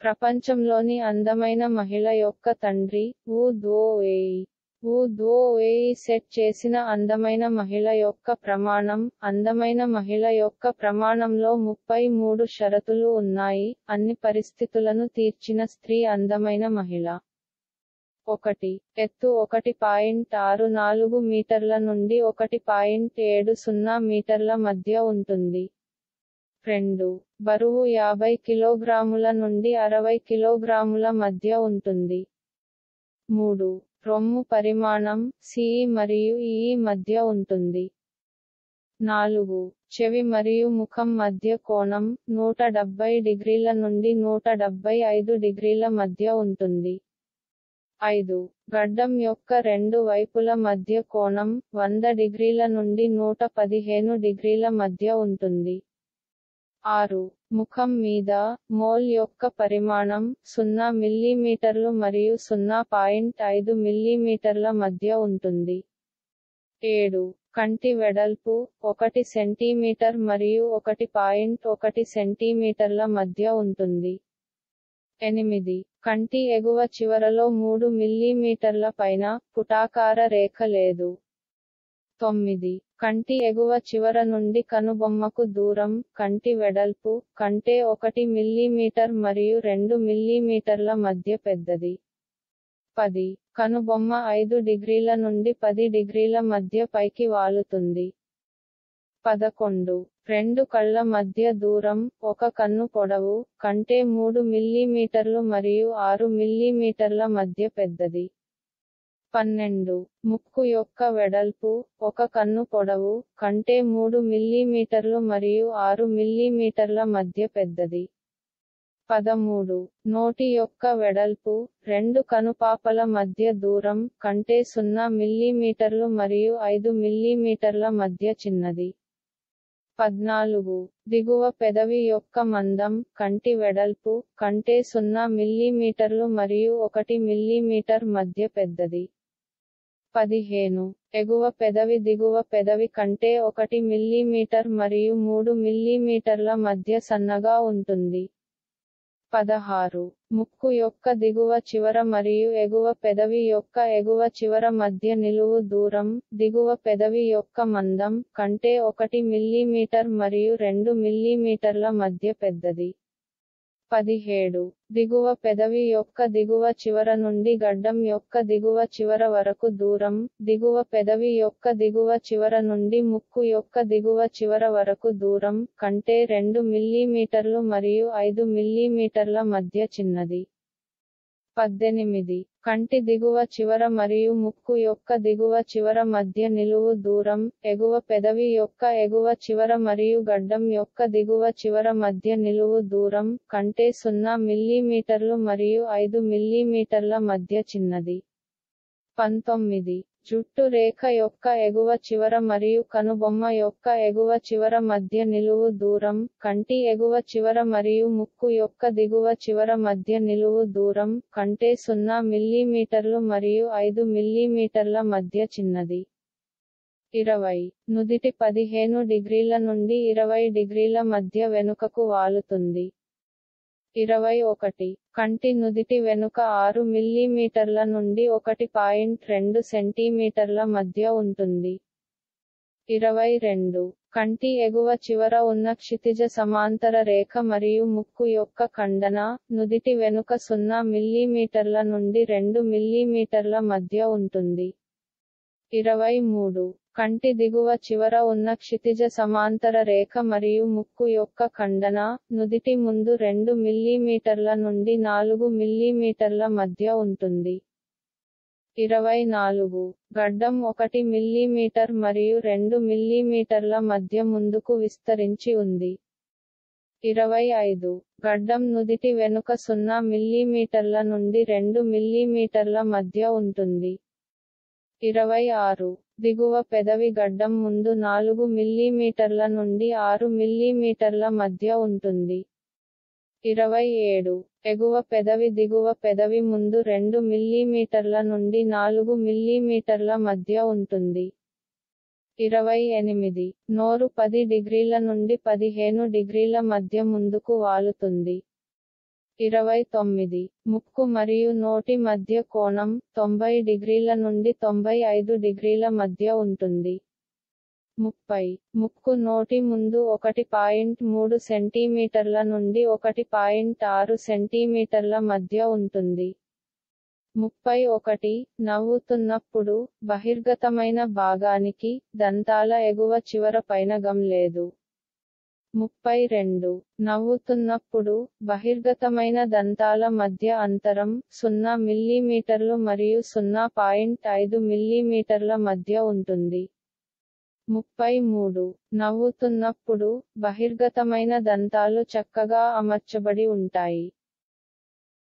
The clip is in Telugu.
ప్రపంచంలోని అందమైన మహిళ యొక్క తండ్రి వు దో ఊ వు దో సెట్ చేసిన అందమైన మహిళ యొక్క ప్రమాణం అందమైన మహిళ యొక్క ప్రమాణంలో ముప్పై మూడు షరతులు ఉన్నాయి అన్ని పరిస్థితులను తీర్చిన స్త్రీ అందమైన మహిళ. ఒకటి ఎత్తు ఒకటి పాయింట్ ఆరు నాలుగు మీటర్ల నుండి ఒకటి పాయింట్ ఏడు సున్నా మీటర్ల మధ్య ఉంటుంది. రెండు బరువు యాభై కిలోగ్రాముల నుండి అరవై కిలోగ్రాముల మధ్య ఉంటుంది. మూడు. రొమ్ము పరిమాణం సిఈ మరియు ఈ మధ్య ఉంటుంది. నాలుగు. చెవి మరియు ముఖం మధ్య కోణం నూట డెబ్బై డిగ్రీల నుండి నూట డెబ్బై ఐదు డిగ్రీల మధ్య ఉంటుంది. ఐదు. గడ్డం యొక్క రెండు వైపుల మధ్య కోణం వంద డిగ్రీల నుండి నూట పదిహేను డిగ్రీల మధ్య ఉంటుంది. ఆరు. ముఖం మీద మోల్ యొక్క పరిమాణం సున్నా మిల్లీమీటర్లు మరియు సున్నా పాయింట్ ఐదు మిల్లీమీటర్ల మధ్య ఉంటుంది. ఏడు. కంటి వెడల్పు ఒకటి సెంటీమీటర్ మరియు ఒకటి పాయింట్ ఒకటి సెంటీమీటర్ల మధ్య ఉంటుంది. ఎనిమిది. కంటి ఎగువ చివరలో మూడు మిల్లీమీటర్ల పైన పుటాకార రేఖ లేదు. తొమ్మిది. కంటి ఎగువ చివర నుండి కనుబొమ్మకు దూరం కంటి వెడల్పు కంటే ఒకటి మిల్లీమీటర్ మరియు రెండు మిల్లీమీటర్ల మధ్య పెద్దది. పది. కనుబొమ్మ ఐదు డిగ్రీల నుండి పది డిగ్రీల మధ్య పైకి వాలుతుంది. పదకొండు. రెండు కళ్ళ మధ్య దూరం ఒక కన్ను పొడవు కంటే మూడు మిల్లీమీటర్లు మరియు ఆరు మిల్లీమీటర్ల మధ్య పెద్దది. పన్నెండు. ముక్కు యొక్క వెడల్పు ఒక కన్ను పొడవు కంటే మూడు మిల్లీమీటర్లు మరియు ఆరు మిల్లీమీటర్ల మధ్య పెద్దది. పదమూడు. నోటి యొక్క వెడల్పు రెండు కనుపాపల మధ్య దూరం కంటే సున్నా మిల్లీమీటర్లు మరియు ఐదు మిల్లీమీటర్ల మధ్య చిన్నది. పద్నాలుగు. దిగువ పెదవి యొక్క మందం కంటి వెడల్పు కంటే సున్నా మిల్లీమీటర్లు మరియు ఒకటి మిల్లీమీటర్ మధ్య పెద్దది. పదిహేను. ఎగువ పెదవి దిగువ పెదవి కంటే ఒకటి మిల్లీమీటర్ మరియు మూడు మిల్లీమీటర్ల మధ్య సన్నగా ఉంటుంది. పదహారు. ముక్కు యొక్క దిగువ చివర మరియు ఎగువ పెదవి యొక్క ఎగువ చివర మధ్య నిలువు దూరం దిగువ పెదవి యొక్క మందం కంటే ఒకటి మిల్లీమీటర్ మరియు రెండు మిల్లీమీటర్ల మధ్య పెద్దది. పదిహేడు. దిగువ పెదవి యొక్క దిగువ చివర నుండి గడ్డం యొక్క దిగువ చివర వరకు దూరం. దిగువ పెదవి యొక్క దిగువ చివర నుండి ముక్కు యొక్క దిగువ చివర వరకు దూరం. కంటే రెండు మిల్లీమీటర్లు మరియు ఐదు మిల్లీమీటర్ల మధ్య చిన్నది. పద్దెనిమిది. కంటి దిగువ చివర మరియు ముక్కు యొక్క దిగువ చివర మధ్య నిలువు దూరం ఎగువ పెదవి యొక్క ఎగువ చివర మరియు గడ్డం యొక్క దిగువ చివర మధ్య నిలువు దూరం కంటే సున్నా మిల్లీమీటర్లు మరియు ఐదు మిల్లీమీటర్ల మధ్య చిన్నది. పంతొమ్మిది. జుట్టు రేఖ యొక్క ఎగువ చివర మరియు కనుబొమ్మ యొక్క ఎగువ చివర మధ్య నిలువు దూరం కంటి ఎగువ చివర మరియు ముక్కు యొక్క దిగువ చివర మధ్య నిలువు దూరం కంటే సున్నా మిల్లీమీటర్లు మరియు ఐదు మిల్లీమీటర్ల మధ్య చిన్నది. ఇరవై. నుదిటి పదిహేను డిగ్రీల నుండి ఇరవై డిగ్రీల మధ్య వెనుకకు వాలుతుంది. ఇరవై ఒకటి కంటి నుదిటి వెనుక ఆరు మిల్లీమీటర్ల నుండి ఒకటి పాయింట్ రెండు సెంటీమీటర్ల మధ్య ఉంటుంది. ఇరవై రెండు కంటి ఎగువ చివర ఉన్న క్షితిజ సమాంతర రేఖ మరియు ముక్కు యొక్క ఖండన నుదిటి వెనుక సున్నా మిల్లీమీటర్ల నుండి రెండు మిల్లీమీటర్ల మధ్య ఉంటుంది. ఇరవై మూడు కంటి దిగువ చివర ఉన్న క్షితిజ సమాంతర రేఖ మరియు ముక్కు యొక్క ఖండన నుదిటి ముందు రెండు మిల్లీమీటర్ల నుండి నాలుగు మిల్లీమీటర్ల మధ్య ఉంటుంది. ఇరవై నాలుగు. గడ్డం ఒకటి మిల్లీమీటర్ మరియు రెండు మిల్లీమీటర్ల మధ్య ముందుకు విస్తరించి ఉంది. ఇరవై ఐదు. గడ్డం నుదిటి వెనుక సున్నా మిల్లీమీటర్ల నుండి రెండు మిల్లీమీటర్ల మధ్య ఉంటుంది. ఇరవై ఆరు. దిగువ పెదవి గడ్డం ముందు నాలుగు మిల్లీమీటర్ల నుండి ఆరు మిల్లీమీటర్ల మధ్య ఉంటుంది. ఇరవై ఏడు. ఎగువ పెదవి దిగువ పెదవి ముందు రెండు మిల్లీమీటర్ల నుండి నాలుగు మిల్లీమీటర్ల మధ్య ఉంటుంది. ఇరవై ఎనిమిది. నోరు పది డిగ్రీల నుండి పదిహేను డిగ్రీల మధ్య ముందుకు వాలుతుంది. ఇరవై తొమ్మిది ముక్కు మరియు నోటి మధ్య కోణం తొంభై డిగ్రీల నుండి తొంభై ఐదు డిగ్రీల మధ్య ఉంటుంది. ముప్పై ముక్కు నోటి ముందు ఒకటి పాయింట్ మూడు సెంటీమీటర్ల నుండి ఒకటి పాయింట్ ఆరు సెంటీమీటర్ల మధ్య ఉంటుంది. ముప్పై ఒకటి నవ్వుతున్నప్పుడు బహిర్గతమైన భాగానికి దంతాల ఎగువ చివర పైన గమ్ లేదు. ముప్పై రెండు. నవ్వుతున్నప్పుడు బహిర్గతమైన దంతాల మధ్య అంతరం సున్నా మిల్లీమీటర్లు మరియు సున్నా పాయింట్ ఐదు మిల్లీమీటర్ల మధ్య ఉంటుంది. ముప్పై మూడు. నవ్వుతున్నప్పుడు బహిర్గతమైన దంతాలు చక్కగా అమర్చబడి ఉంటాయి.